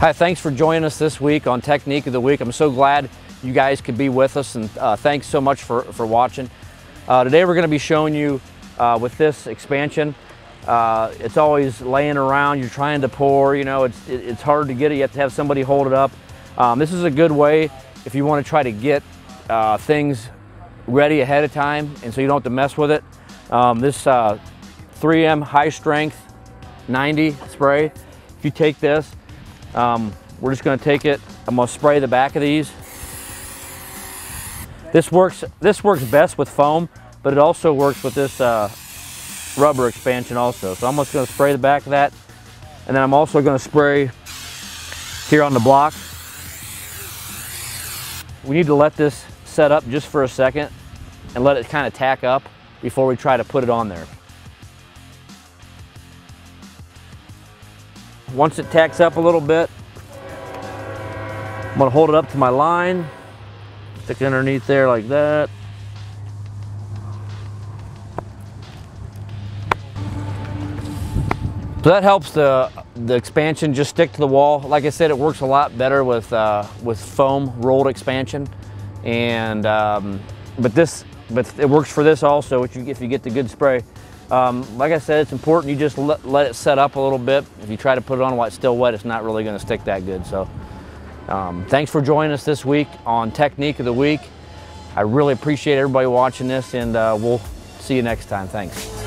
Hi, thanks for joining us this week on Technique of the Week. I'm so glad you guys could be with us and uh, thanks so much for, for watching. Uh, today we're going to be showing you uh, with this expansion. Uh, it's always laying around, you're trying to pour, you know, it's, it, it's hard to get it, you have to have somebody hold it up. Um, this is a good way if you want to try to get uh, things ready ahead of time and so you don't have to mess with it. Um, this 3M uh, high strength 90 spray, if you take this, um, we're just gonna take it, I'm gonna spray the back of these. This works, this works best with foam, but it also works with this uh, rubber expansion also. So I'm just gonna spray the back of that. And then I'm also gonna spray here on the block. We need to let this set up just for a second and let it kind of tack up before we try to put it on there. Once it tacks up a little bit, I'm gonna hold it up to my line, stick it underneath there like that. So that helps the, the expansion just stick to the wall. Like I said, it works a lot better with, uh, with foam rolled expansion. And, um, but this, but it works for this also, you, if you get the good spray. Um, like I said, it's important you just let, let, it set up a little bit. If you try to put it on while it's still wet, it's not really gonna stick that good. So um, thanks for joining us this week on Technique of the Week. I really appreciate everybody watching this and uh, we'll see you next time. Thanks.